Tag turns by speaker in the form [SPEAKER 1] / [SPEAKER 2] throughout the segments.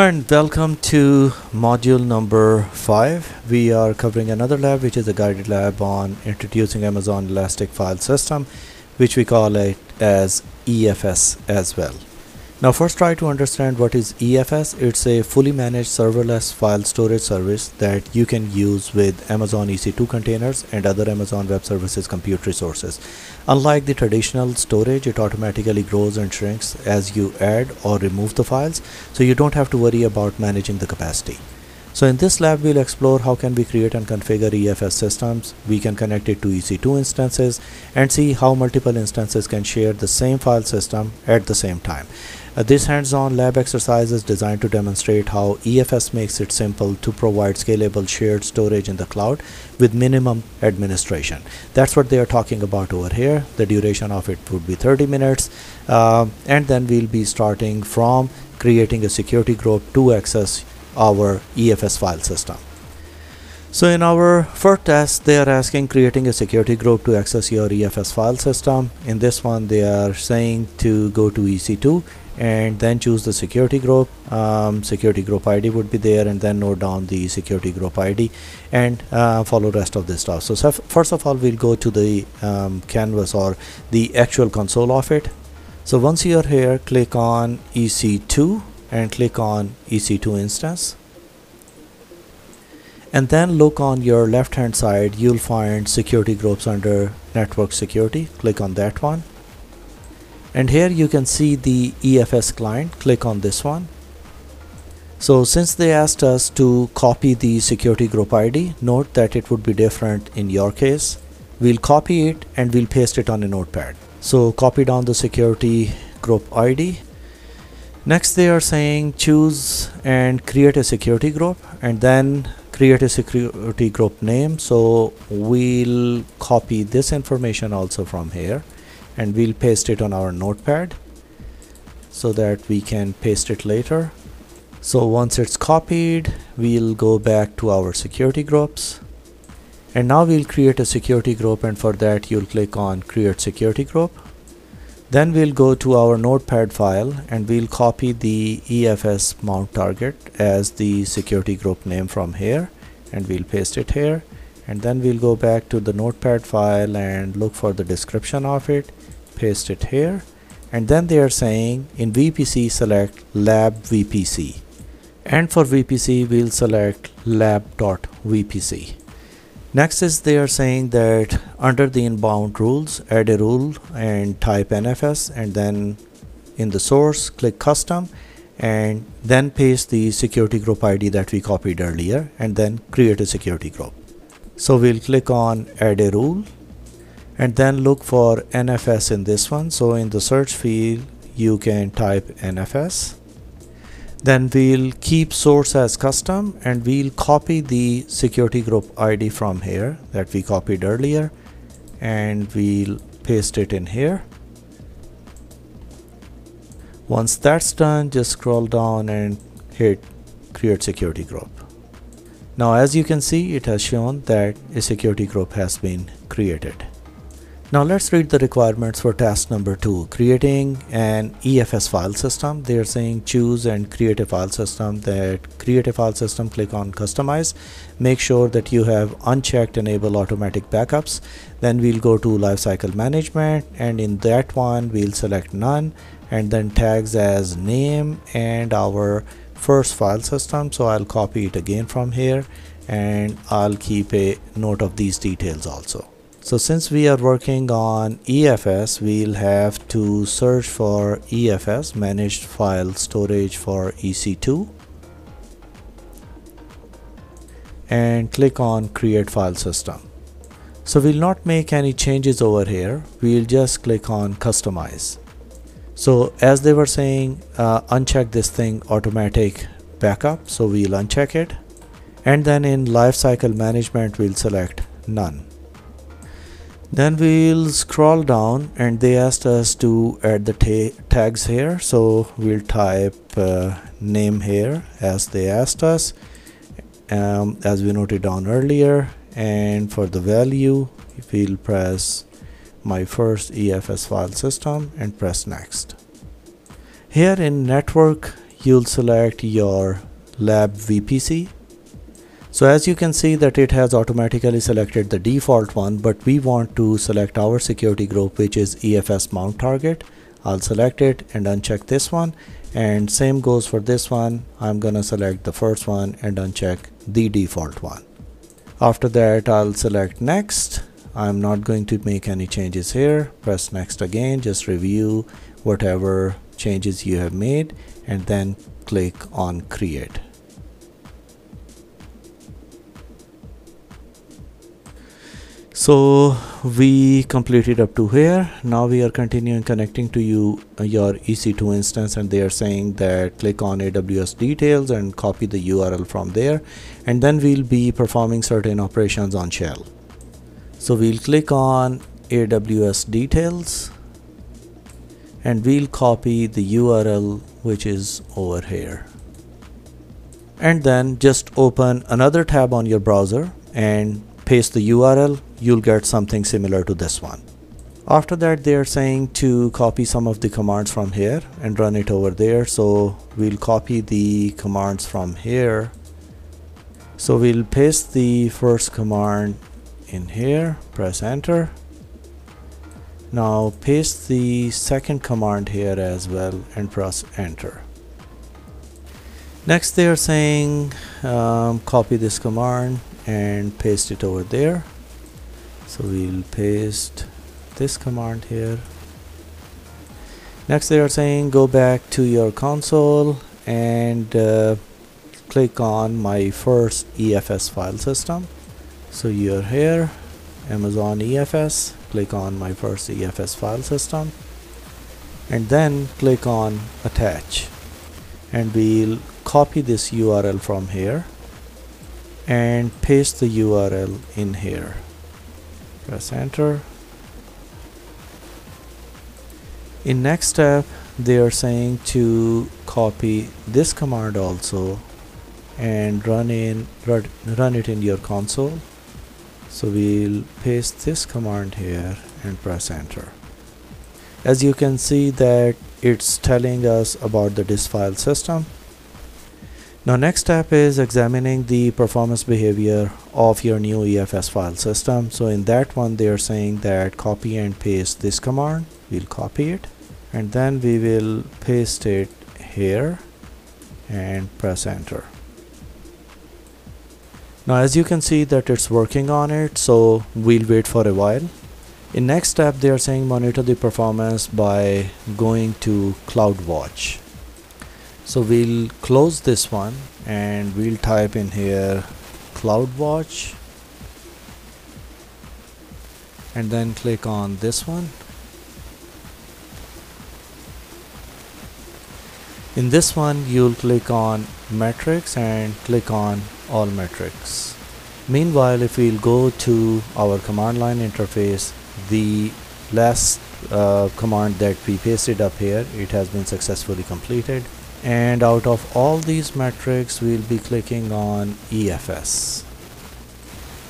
[SPEAKER 1] and welcome to module number five. We are covering another lab, which is a guided lab on introducing Amazon Elastic File System, which we call it as EFS as well. Now first try to understand what is EFS. It's a fully managed serverless file storage service that you can use with Amazon EC2 containers and other Amazon Web Services compute resources. Unlike the traditional storage, it automatically grows and shrinks as you add or remove the files, so you don't have to worry about managing the capacity. So in this lab, we'll explore how can we create and configure EFS systems. We can connect it to EC2 instances and see how multiple instances can share the same file system at the same time. Uh, this hands-on lab exercise is designed to demonstrate how EFS makes it simple to provide scalable shared storage in the cloud with minimum administration. That's what they are talking about over here. The duration of it would be 30 minutes. Uh, and then we'll be starting from creating a security group to access our EFS file system. So in our first test, they are asking creating a security group to access your EFS file system. In this one, they are saying to go to EC2 and then choose the security group um, security group ID would be there and then note down the security group ID and uh, follow rest of this stuff so first of all we'll go to the um, canvas or the actual console of it so once you're here click on EC2 and click on EC2 instance. And then look on your left hand side you'll find security groups under network security. Click on that one. And here you can see the EFS client. Click on this one. So since they asked us to copy the security group ID note that it would be different in your case. We'll copy it and we'll paste it on a notepad. So copy down the security group ID next they are saying choose and create a security group and then create a security group name. So we'll copy this information also from here and we'll paste it on our notepad so that we can paste it later. So once it's copied we'll go back to our security groups. And now we'll create a security group and for that you'll click on create security group then we'll go to our notepad file and we'll copy the EFS mount target as the security group name from here and we'll paste it here. And then we'll go back to the notepad file and look for the description of it paste it here. And then they are saying in VPC select lab VPC and for VPC we'll select lab.vpc next is they are saying that under the inbound rules add a rule and type NFS and then in the source click custom and then paste the security group ID that we copied earlier and then create a security group. So we'll click on add a rule and then look for NFS in this one. So in the search field you can type NFS then we'll keep source as custom and we'll copy the security group ID from here that we copied earlier and we'll paste it in here. Once that's done just scroll down and hit create security group. Now as you can see it has shown that a security group has been created now let's read the requirements for task number two, creating an EFS file system. They're saying choose and create a file system that create a file system, click on customize. Make sure that you have unchecked enable automatic backups. Then we'll go to lifecycle management and in that one we'll select none and then tags as name and our first file system. So I'll copy it again from here and I'll keep a note of these details also. So since we are working on EFS, we'll have to search for EFS, Managed File Storage for EC2 and click on Create File System. So we'll not make any changes over here. We'll just click on Customize. So as they were saying, uh, uncheck this thing automatic backup. So we'll uncheck it. And then in Lifecycle Management, we'll select None then we'll scroll down and they asked us to add the ta tags here. So we'll type uh, name here as they asked us um, as we noted down earlier. And for the value we'll press my first EFS file system and press next. Here in network you'll select your lab VPC so as you can see that it has automatically selected the default one but we want to select our security group which is EFS mount target. I'll select it and uncheck this one. And same goes for this one. I'm gonna select the first one and uncheck the default one. After that I'll select next. I'm not going to make any changes here. Press next again. Just review whatever changes you have made and then click on create so we completed up to here. Now we are continuing connecting to you uh, your ec2 instance and they are saying that click on aws details and copy the url from there and then we'll be performing certain operations on shell. So we'll click on aws details and we'll copy the url which is over here. And then just open another tab on your browser and paste the URL, you'll get something similar to this one. After that, they're saying to copy some of the commands from here and run it over there. So we'll copy the commands from here. So we'll paste the first command in here, press enter. Now paste the second command here as well and press enter. Next they are saying um, copy this command and paste it over there so we'll paste this command here. Next they are saying go back to your console and uh, click on my first EFS file system. So you're here Amazon EFS click on my first EFS file system and then click on attach. And we'll copy this URL from here and paste the URL in here press enter. In next step they are saying to copy this command also and run in run, it in your console. So we'll paste this command here and press enter. As you can see that it's telling us about the disk file system now next step is examining the performance behavior of your new EFS file system. So in that one they are saying that copy and paste this command. We'll copy it and then we will paste it here and press enter. Now as you can see that it's working on it so we'll wait for a while. In next step they are saying monitor the performance by going to CloudWatch so we'll close this one and we'll type in here CloudWatch and then click on this one. In this one you'll click on metrics and click on all metrics. Meanwhile if we'll go to our command line interface the last uh, command that we pasted up here it has been successfully completed and out of all these metrics we'll be clicking on EFS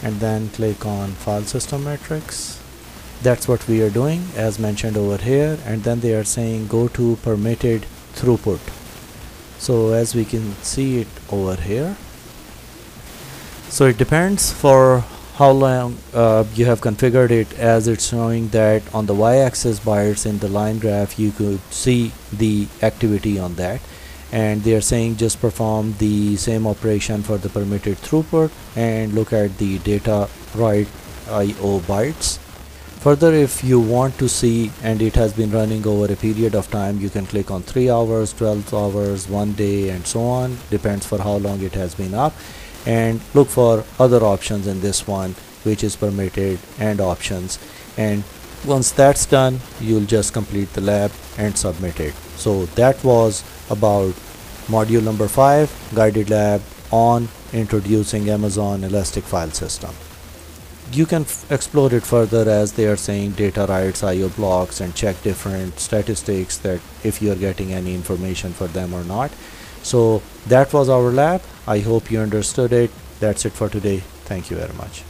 [SPEAKER 1] and then click on file system metrics. That's what we are doing as mentioned over here. And then they are saying go to permitted throughput. So as we can see it over here. So it depends for how long uh, you have configured it as it's showing that on the y-axis bars in the line graph you could see the activity on that and they are saying just perform the same operation for the permitted throughput and look at the data write IO bytes. Further if you want to see and it has been running over a period of time you can click on 3 hours 12 hours one day and so on. Depends for how long it has been up. And look for other options in this one which is permitted and options. And once that's done you'll just complete the lab and submit it. So that was about module number 5 guided lab on introducing Amazon Elastic File System. You can explore it further as they are saying data writes, IO blocks and check different statistics that if you are getting any information for them or not. So that was our lab. I hope you understood it. That's it for today. Thank you very much.